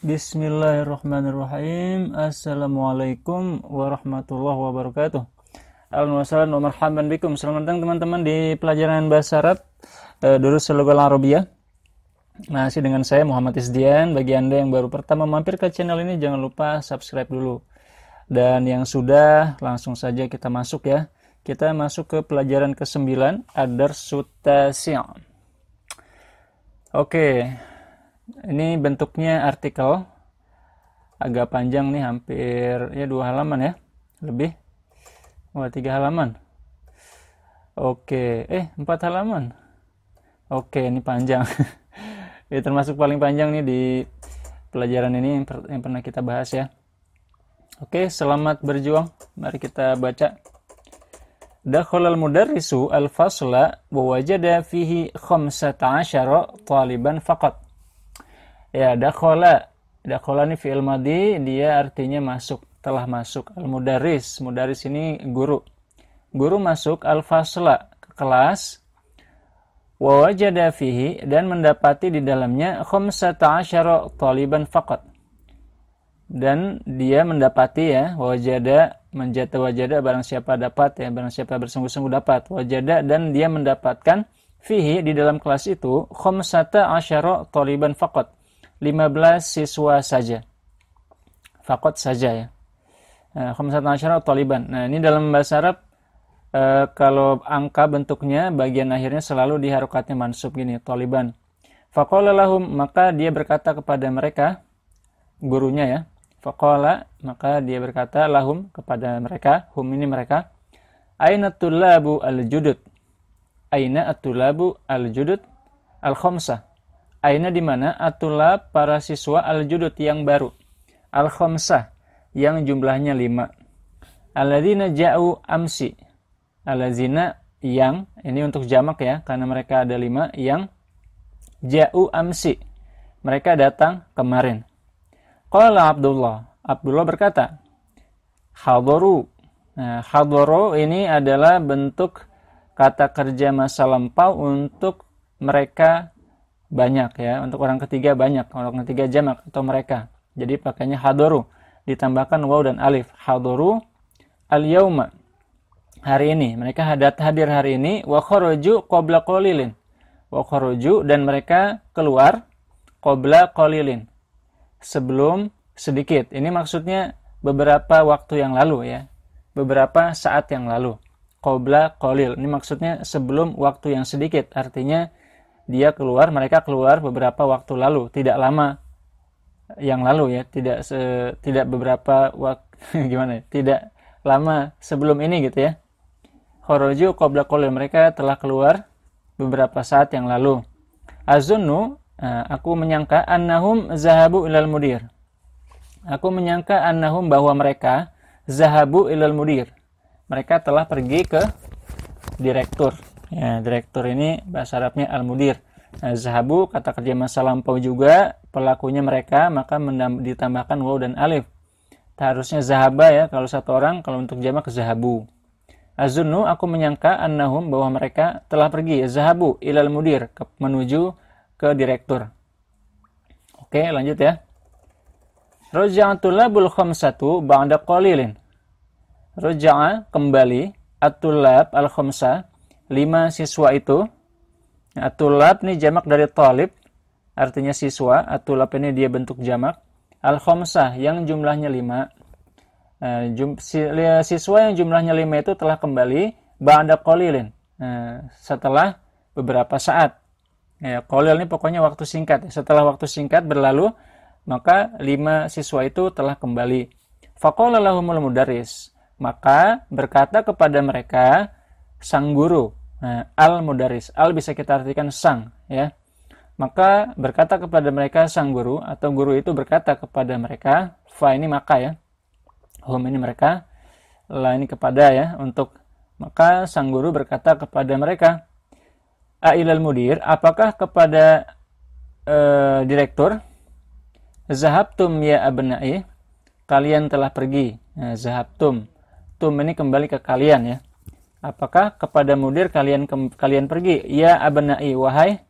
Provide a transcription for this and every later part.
Bismillahirrahmanirrahim. Assalamualaikum warahmatullahi wabarakatuh. Alhamdulillah wa bikum. Selamat datang teman-teman di pelajaran bahasa Arab uh, Durus Lughal Arabiyah. Masih dengan saya Muhammad Isdian. Bagi Anda yang baru pertama mampir ke channel ini jangan lupa subscribe dulu. Dan yang sudah langsung saja kita masuk ya. Kita masuk ke pelajaran ke-9 Adar Sutasi'. Oke, ini bentuknya artikel. Agak panjang nih hampir ya dua halaman ya lebih. Wah tiga halaman. Oke eh empat halaman. Oke ini panjang. Ini termasuk paling panjang nih di pelajaran ini yang, per, yang pernah kita bahas ya. Oke selamat berjuang. Mari kita baca. Al-mudarrisu al-fasla wa wajada fihi khamsata asyara taliban faqat Ya, dakhala. Dakhala ini fi'il madi, dia artinya masuk, telah masuk. Al-mudaris, mudaris ini guru. Guru masuk al-fasla, ke kelas. Wa wajada fihi, dan mendapati di dalamnya khamsata asyara taliban faqat. Dan dia mendapati ya, wajada, menjata wajada, barang siapa dapat ya, barang siapa bersungguh-sungguh dapat. Wajada, dan dia mendapatkan fihi di dalam kelas itu khamsata asyara taliban faqat 15 siswa saja. Fakot saja ya. Nah, khamsat asyara taliban. Nah, ini dalam bahasa Arab e, kalau angka bentuknya bagian akhirnya selalu diharokatnya mansub gini, taliban. Faqala lahum maka dia berkata kepada mereka gurunya ya. Faqala maka dia berkata lahum kepada mereka, hum ini mereka. Aina tulabu al-judud? Aina at-tulabu al-judud? Al-khamsah Aina di mana atulab para siswa al-judud yang baru. Al-khamsah yang jumlahnya lima. Alladzina ja'u amsi. Alladzina yang, ini untuk jamak ya, karena mereka ada lima, yang ja'u amsi. Mereka datang kemarin. Qala Abdullah. Abdullah berkata, Hadaru. Nah, hadaru ini adalah bentuk kata kerja masa lampau untuk mereka banyak ya. Untuk orang ketiga banyak orang ketiga jamak atau mereka. Jadi pakainya hadoru ditambahkan waw dan alif. Hadoru al yauma hari ini mereka hadat hadir hari ini wa kharaju qabla qalilin. Wa kharaju dan mereka keluar qabla qalilin. Sebelum sedikit. Ini maksudnya beberapa waktu yang lalu ya. Beberapa saat yang lalu. Qabla qalil. Ini maksudnya sebelum waktu yang sedikit. Artinya dia keluar, mereka keluar beberapa waktu lalu, tidak lama yang lalu ya, tidak se, tidak beberapa waktu gimana ya, tidak lama sebelum ini gitu ya. Khoroju qabla qolil mereka telah keluar beberapa saat yang lalu. Azunnu eh, aku menyangka annahum zahabu ilal mudir. Aku menyangka annahum bahwa mereka zahabu ilal mudir. Mereka telah pergi ke direktur. Ya, direktur ini bahasa Arabnya al-mudir. Nah, zahabu kata kerja masa lampau juga pelakunya mereka maka ditambahkan waw dan alif. Harusnya zahaba ya kalau satu orang, kalau untuk jamak zahabu. Azunnu aku menyangka annahum bahwa mereka telah pergi zahabu ilal mudir ke, menuju ke direktur. Oke, lanjut ya. Raja'atul labul khamsatu ba'da qalilin. Raja'a kembali atulab al khamsa lima siswa itu. Atulab ini jamak dari talib artinya siswa. Atulab ini dia bentuk jamak. Al khomsah yang jumlahnya lima. Nah, jum, siswa yang jumlahnya lima itu telah kembali ba'da qalilin. Nah, setelah beberapa saat. Ya, qalil ini pokoknya waktu singkat. Setelah waktu singkat berlalu maka lima siswa itu telah kembali. Faqala lahumul mudaris maka berkata kepada mereka sang guru Nah, al mudaris. Al bisa kita artikan sang, ya. Maka berkata kepada mereka sang guru atau guru itu berkata kepada mereka, fa ini maka ya. Hum ini mereka, la ini kepada ya untuk maka sang guru berkata kepada mereka, Ailal mudir, apakah kepada uh, direktur? Zahabtum ya abnai, kalian telah pergi. Nah, zahabtum. Tum ini kembali ke kalian ya Apakah kepada mudir kalian ke, kalian pergi? Ya abnai wahai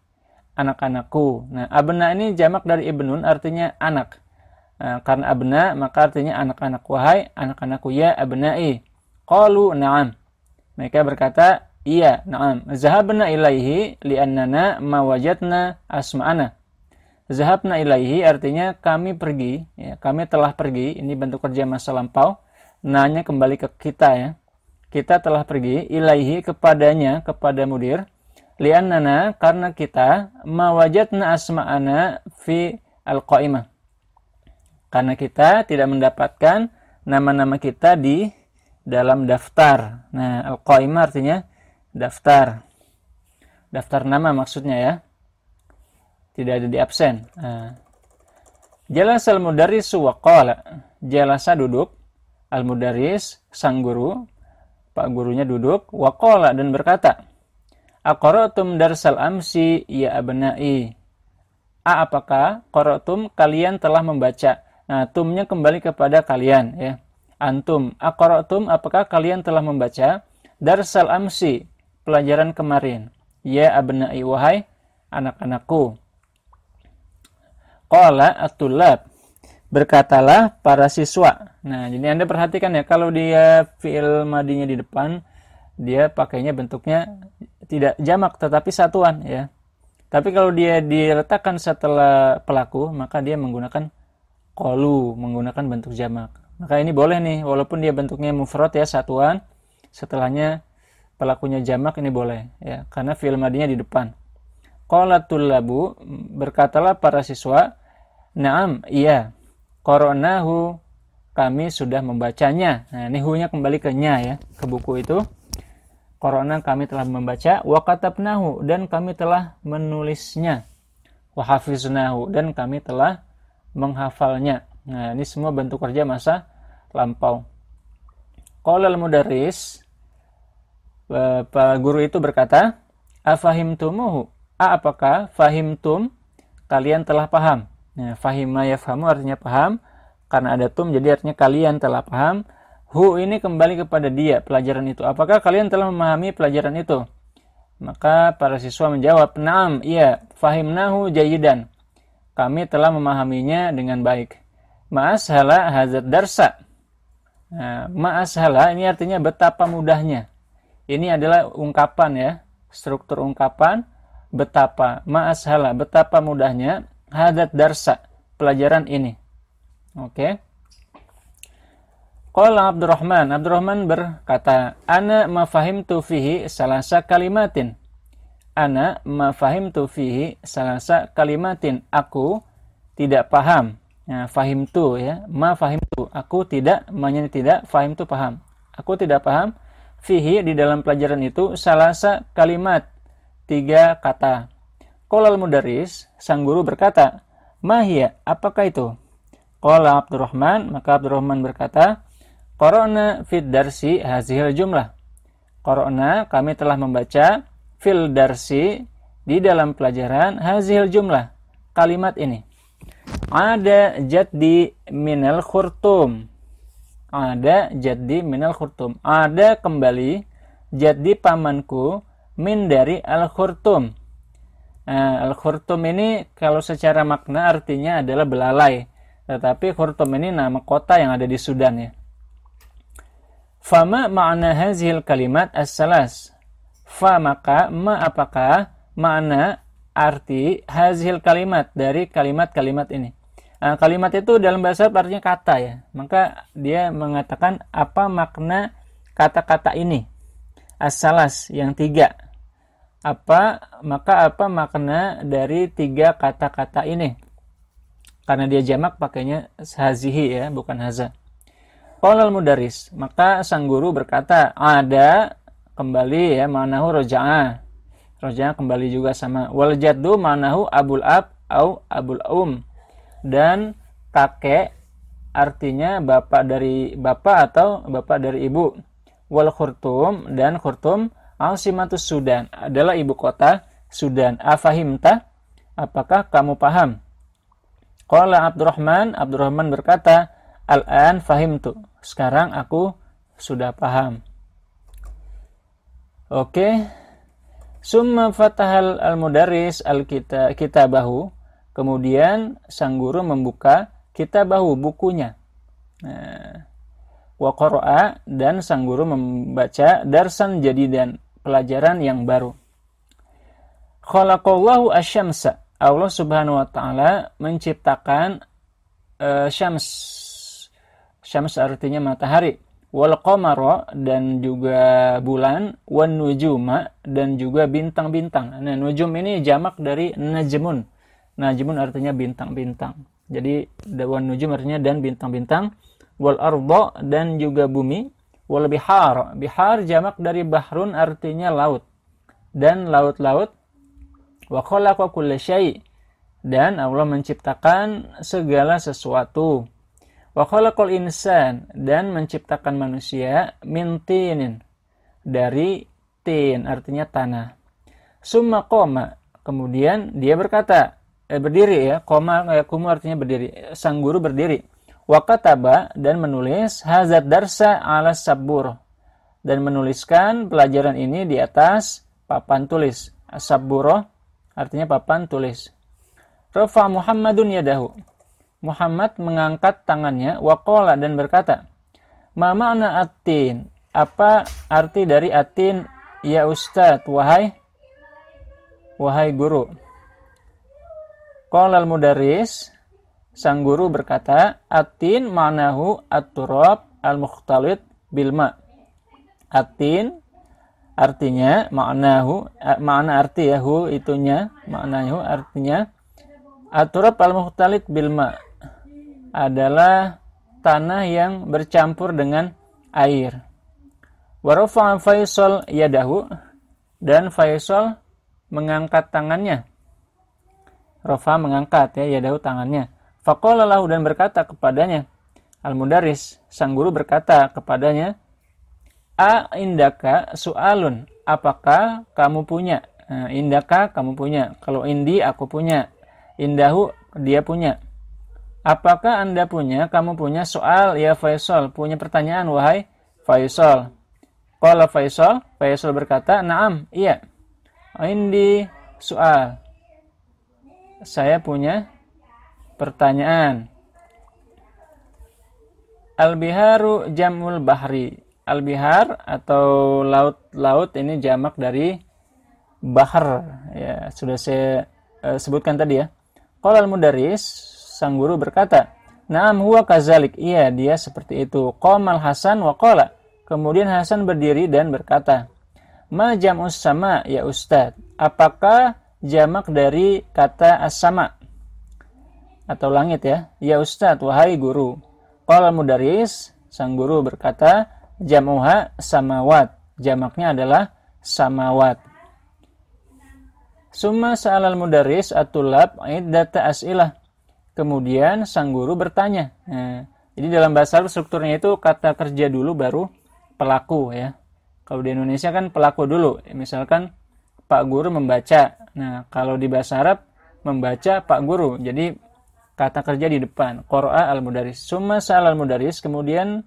anak-anakku. Nah, abna ini jamak dari ibnun artinya anak. Nah, karena abna maka artinya anak-anak wahai anak-anakku ya abnai. Qalu na'am. Mereka berkata, iya, na'am. Zahabna ilaihi li'annana ma wajadna asma'ana. Zahabna ilaihi artinya kami pergi, ya, kami telah pergi. Ini bentuk kerja masa lampau. Nanya kembali ke kita ya. Kita telah pergi ilaihi kepadanya, kepada mudir. Li'annana karena kita ma wajadna asma'ana fi al-qaimah karena kita tidak mendapatkan nama-nama kita di dalam daftar. Nah, al-qaimah artinya daftar. Daftar nama maksudnya ya. Tidak ada di absen. Nah. Jelas al-mudarris wa qala. Duduk. Al-mudarris sang guru. Pak gurunya duduk. Wa qala dan berkata. Aqaratum darsal amsi ya abnai. A apakah qaratum kalian telah membaca Nah, tumnya kembali kepada kalian ya. Antum, aqra'tum apakah kalian telah membaca darsal amsi, pelajaran kemarin? Ya abna'i wahai anak-anakku. Qala at-tullab. Berkatalah para siswa. Nah, jadi Anda perhatikan ya kalau dia fi'il madinya di depan, dia pakainya bentuknya tidak jamak tetapi satuan ya. Tapi kalau dia diletakkan setelah pelaku, maka dia menggunakan kolu menggunakan bentuk jamak. Maka ini boleh nih, walaupun dia bentuknya mufrad ya satuan, setelahnya pelakunya jamak ini boleh ya, karena fi'il madinya di depan. Qalatul labu berkatalah para siswa, "Na'am, iya. Qara'nahu kami sudah membacanya." Nah, ini hu-nya kembali ke nya ya, ke buku itu. Qara'na kami telah membaca, wa katabnahu dan kami telah menulisnya. Wa hafiznahu dan kami telah menghafalnya. Nah, ini semua bentuk kerja masa lampau. Qala al-mudarris Pak guru itu berkata, "Afahimtumuhu?" A apakah fahimtum kalian telah paham? Nah, fahima yafhamu artinya paham karena ada tum jadi artinya kalian telah paham. Hu ini kembali kepada dia pelajaran itu. Apakah kalian telah memahami pelajaran itu? Maka para siswa menjawab, "Na'am, iya, fahimnahu jayidan." kami telah memahaminya dengan baik. Ma'ashala hazat darsa. Nah, ma'ashala ini artinya betapa mudahnya. Ini adalah ungkapan ya, struktur ungkapan betapa ma'ashala, betapa mudahnya hazat darsa, pelajaran ini. Oke. Okay. Qala Abdurrahman, Abdurrahman berkata, "Ana ma fahimtu fihi salasa kalimatin." ana ma fahimtu fihi salasa kalimatin aku tidak paham ya, fahim tu ya ma fahim tu aku tidak maknanya tidak fahim tu paham aku tidak paham fihi di dalam pelajaran itu salasa kalimat tiga kata kolal mudaris sang guru berkata mahia apakah itu? Qala Abdurrahman maka Abdurrahman berkata Qara'na fid darsi hazihil jumlah. Qara'na kami telah membaca fil darsi di dalam pelajaran hazil jumlah kalimat ini. Ada jaddi minal khurtum. Ada jaddi minal khurtum. Ada kembali jaddi pamanku min dari al khurtum al khurtum ini kalau secara makna artinya adalah belalai tetapi khurtum ini nama kota yang ada di Sudan ya Fama makna hazil kalimat as-salas fa maka ma apakah makna arti hazil kalimat dari kalimat-kalimat ini. Nah, kalimat itu dalam bahasa Arab artinya kata ya. Maka dia mengatakan apa makna kata-kata ini. Asalas yang tiga. Apa maka apa makna dari tiga kata-kata ini? Karena dia jamak pakainya hazihi ya, bukan haza. Qala mudaris maka sang guru berkata, ada kembali ya manahu roja'a roja'a kembali juga sama wal jaddu manahu abul ab au abul um dan kakek artinya bapak dari bapak atau bapak dari ibu wal khurtum dan khurtum asimatus Sudan adalah ibu kota Sudan. Afahimta? Apakah kamu paham? Qala Abdurrahman Abdurrahman berkata al-an fahimtu. Sekarang aku sudah paham. Oke. Summa fatahal al-mudarris al-kitabahu. Kemudian sang guru membuka kitabahu bukunya. Nah, wa dan sang guru membaca darsan jadidan pelajaran yang baru. Khalaqallahu asyamsa. Allah Subhanahu wa taala menciptakan uh, syams. Syams artinya matahari. Wal qamara dan juga bulan, wan nujuma dan juga bintang-bintang. Nah, nujum ini jamak dari najmun. Najmun artinya bintang-bintang. Jadi wan nujum artinya dan bintang-bintang. Wal arda dan juga bumi. Wal bihar. Bihar jamak dari bahrun artinya laut. Dan laut-laut wa khalaqa kulla syai' dan Allah menciptakan segala sesuatu. Wa khalaqal insan. Dan menciptakan manusia min tinin. Dari tin artinya tanah. Summa qoma kemudian dia berkata eh, berdiri ya. Koma eh, kumu artinya berdiri. Sang guru berdiri wa kataba dan menulis hazat darsa ala sabur dan menuliskan pelajaran ini di atas papan tulis saburo artinya papan tulis. Rafa Muhammadun yadahu. Muhammad mengangkat tangannya waqala dan berkata, "Ma makna atin?" Apa arti dari atin ya Ustaz wahai wahai guru? Qala al-mudarris sang guru berkata, "Atin ma'nahu at-turab al-mukhtalit bil ma." Atin artinya maknahu makna arti ya hu itunya maknanya artinya aturab al muhtalit bilma. Adalah tanah yang bercampur dengan air. Warofa Faisal yadahu dan Faisal mengangkat tangannya. Rofa mengangkat ya yadahu tangannya Faqala lahu dan berkata kepadanya Al-Mudaris sang guru berkata kepadanya A indaka su'alun. Apakah kamu punya? Nah, indaka kamu punya. Kalau indi aku punya. Indahu dia punya. Apakah Anda punya? Kamu punya soal ya Faisal. Punya pertanyaan wahai Faisal. Kalau Faisal, Faisal berkata, "Na'am, iya." Indi soal. Saya punya pertanyaan. Al-biharu jamul bahri al-bihar atau laut-laut ini jamak dari bahar ya sudah saya uh, sebutkan tadi ya. Qala al-mudarris sang guru berkata, "Na'am huwa kazalik." Iya, dia seperti itu. Qamal Hasan wa qala. Kemudian Hasan berdiri dan berkata, "Ma jam'us sama ya Ustaz?" Apakah jamak dari kata as-sama? Atau langit ya? Ya Ustaz, wahai guru. Qala mudaris, sang guru berkata, jamuha samawat. Jamaknya adalah samawat. Summa sa'alal mudaris atulab iddata as'ilah. Kemudian sang guru bertanya. Nah, jadi dalam bahasa Arab strukturnya itu kata kerja dulu baru pelaku ya. Kalau di Indonesia kan pelaku dulu. Misalkan Pak Guru membaca. Nah, kalau di bahasa Arab membaca Pak Guru. Jadi kata kerja di depan. Qura'a al-mudaris. Summa sa'alal mudaris. Kemudian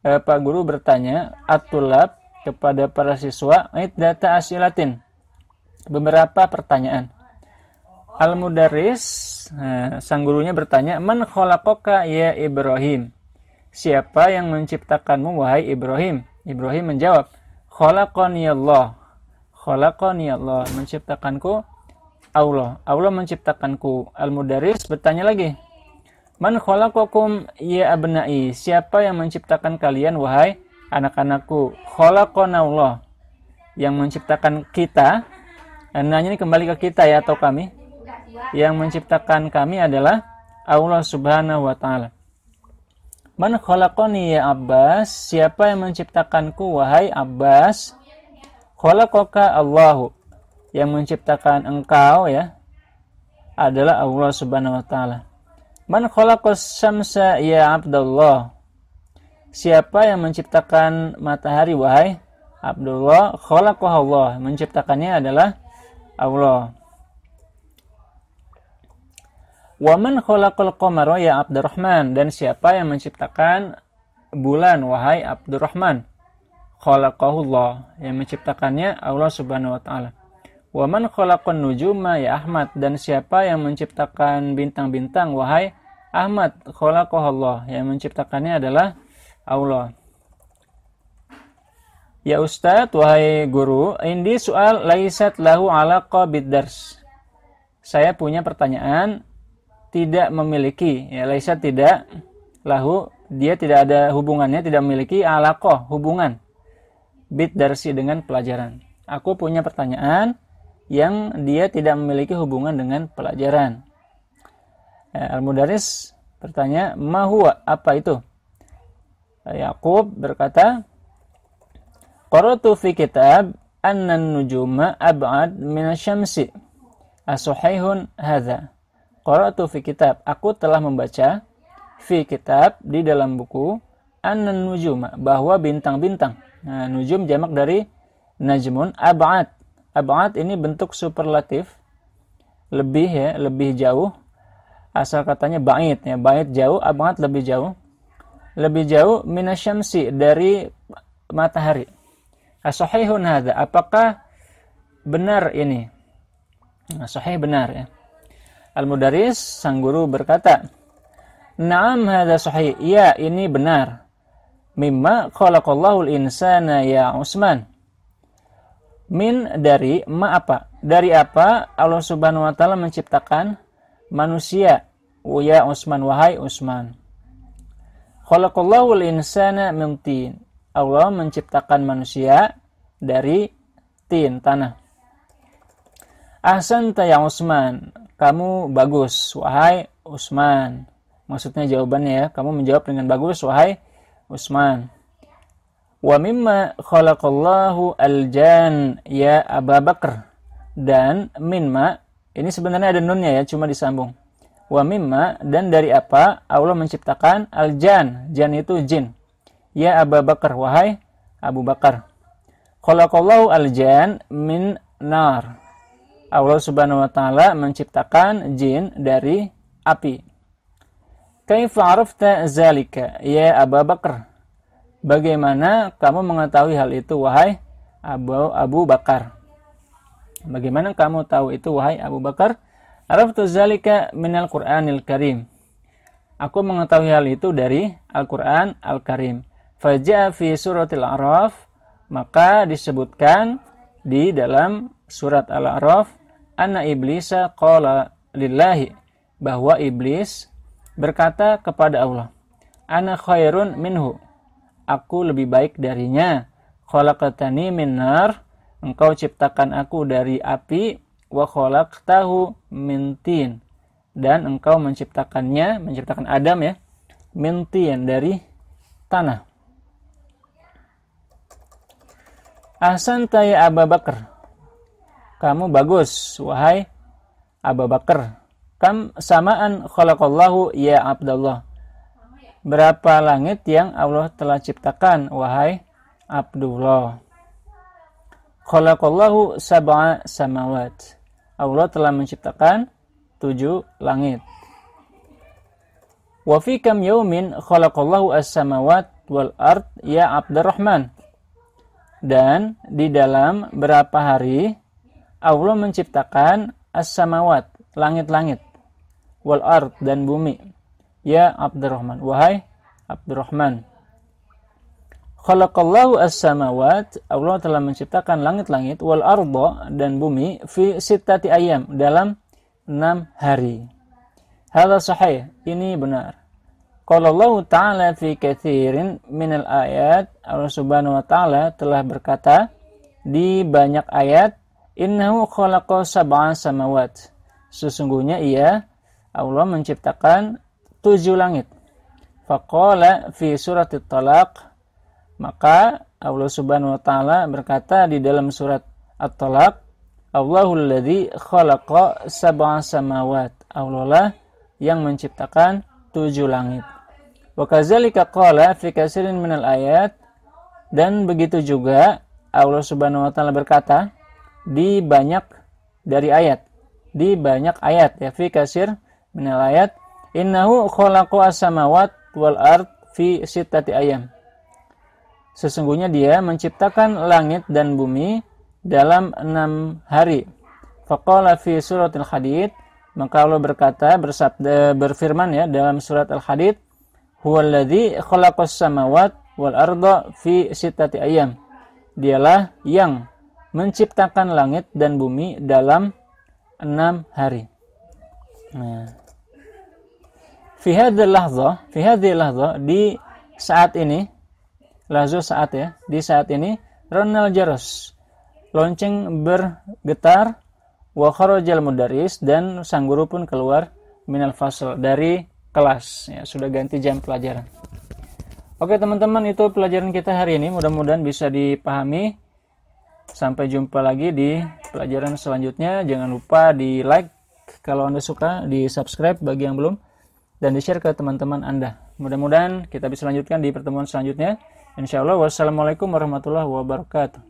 eh, Pak Guru bertanya atulab kepada para siswa data asilatin beberapa pertanyaan al mudaris nah, sang gurunya bertanya man khalaqaka ya Ibrahim siapa yang menciptakanmu wahai Ibrahim Ibrahim menjawab khalaqani Allah khalaqani Allah menciptakanku Allah Allah menciptakanku al mudaris bertanya lagi Man khalaqakum ya abnai? Siapa yang menciptakan kalian wahai anak-anakku? Khalaqana Allah. Yang menciptakan kita. Nanya ini kembali ke kita ya atau kami? Yang menciptakan kami adalah Allah Subhanahu wa taala. Man khalaqani ya Abbas? Siapa yang menciptakanku wahai Abbas? Khalaqaka Allahu. Yang menciptakan engkau ya adalah Allah Subhanahu wa taala. Man khalaqas syamsa ya Abdullah? Siapa yang menciptakan matahari wahai Abdullah? Khalaqah Allah. Menciptakannya adalah Allah. Wa man khalaqal qamara ya Abdurrahman? Dan siapa yang menciptakan bulan wahai Abdurrahman? Khalaqahullah. Yang menciptakannya Allah Subhanahu wa taala. Wa man khalaqan nujuma ya Ahmad? Dan siapa yang menciptakan bintang-bintang wahai Ahmad khalaqahallah yang menciptakannya adalah Allah. Ya Ustadz, wahai guru, ini soal laisat lahu alaqa bidars. Saya punya pertanyaan, tidak memiliki, ya laisat tidak, lahu, dia tidak ada hubungannya, tidak memiliki alaqa, hubungan, biddarsi dengan pelajaran. Aku punya pertanyaan yang dia tidak memiliki hubungan dengan pelajaran. Ya, Al-Mudaris bertanya, Mahua, apa itu? Yakub berkata, Qaratu fi kitab anna nujuma ab'ad min syamsi. Asuhaihun hadha. Qaratu fi kitab. Aku telah membaca fi kitab di dalam buku anna nujuma bahwa bintang-bintang. Nah, nujum jamak dari najmun ab'ad. Ab'ad ini bentuk superlatif lebih ya, lebih jauh. Asal katanya bait ya, bait jauh, ab'ad lebih jauh. Lebih jauh minasyamsi dari matahari Asahihun hadha. Apakah benar ini? Sahih benar ya. Al-Mudaris sang guru berkata, "Na'am hadha sahih." Ya, ini benar. Mimma khalaqallahu al-insana ya Utsman. Min dari ma apa? Dari apa Allah Subhanahu wa taala menciptakan manusia? Ya Utsman wahai Utsman. Khalaqallahu al-insana min tin. Allah menciptakan manusia dari tin, tanah. Ahsan ya Usman, kamu bagus, wahai Usman. Maksudnya jawabannya ya, kamu menjawab dengan bagus, wahai Usman. Wa mimma khalaqallahu aljan ya Abu Bakar. Dan minma, ini sebenarnya ada nunnya ya, cuma disambung. Wa mimma, dan dari apa Allah menciptakan aljan. Jan itu jin Ya Abu Bakar, wahai Abu Bakar. Khalaqallahu al-jan min nar. Allah Subhanahu wa taala menciptakan jin dari api. Kaifa arafta zalika ya Abu Bakar? Bagaimana kamu mengetahui hal itu wahai Abu Abu Bakar? Bagaimana kamu tahu itu wahai Abu Bakar? Araftu zalika minal Qur'anil Karim. Aku mengetahui hal itu dari Al-Qur'an Al-Karim. Faja fi suratil Araf maka disebutkan di dalam surat Al-A'raf anna iblisa qala lillahi bahwa iblis berkata kepada Allah ana khairun minhu aku lebih baik darinya khalaqatani min nar engkau ciptakan aku dari api wa khalaqtahu min tin dan engkau menciptakannya menciptakan Adam ya min tin dari tanah Ahsan ya Abu Bakar. Kamu bagus, wahai Abu Bakar. Kam samaan khalaqallahu ya Abdullah. Berapa langit yang Allah telah ciptakan, wahai Abdullah? Khalaqallahu sab'a samawat. Allah telah menciptakan tujuh langit. Wa fi kam yaumin khalaqallahu as-samawat wal ard ya Abdurrahman dan di dalam berapa hari Allah menciptakan as-samawat, langit-langit, wal ard dan bumi. Ya Abdurrahman, wahai Abdurrahman. Khalaqallahu as-samawat, Allah telah menciptakan langit-langit wal arda dan bumi fi sittati ayam dalam enam hari. Hal sahih, ini benar. Kalau Allah Ta'ala fi kathirin minal ayat, Allah Subhanahu wa Ta'ala telah berkata di banyak ayat, Innahu khalaqa sab'a samawat. Sesungguhnya ia, Allah menciptakan tujuh langit. Faqala fi surat talaq maka Allah Subhanahu wa taala berkata di dalam surat At-Talaq, Allahul ladzi khalaqa sab'a samawat. Allah lah yang menciptakan tujuh langit. Wa kadzalika qala fi katsirin minal ayat dan begitu juga Allah Subhanahu wa taala berkata di banyak dari ayat di banyak ayat ya fi kasir minal ayat innahu khalaqu as-samawat wal ard fi sittati ayam sesungguhnya dia menciptakan langit dan bumi dalam enam hari. Faqala fi suratil hadid maka Allah berkata bersabda berfirman ya dalam surat Al-Hadid huwallazi khalaqas samawat wal arda fi sittati ayam dialah yang menciptakan langit dan bumi dalam enam hari. Nah fi hadhihi lahza fi hadhihi lahza di saat ini lahza saat ya di saat ini Ronald Jaros lonceng bergetar wa kharajal mudaris dan sang guru pun keluar minal fasl dari kelas. Ya sudah ganti jam pelajaran. Oke teman-teman itu pelajaran kita hari ini. Mudah-mudahan bisa dipahami. Sampai jumpa lagi di pelajaran selanjutnya. Jangan lupa di like kalau anda suka di subscribe bagi yang belum dan di share ke teman-teman anda. Mudah-mudahan kita bisa lanjutkan di pertemuan selanjutnya. Insya Allah wassalamualaikum warahmatullahi wabarakatuh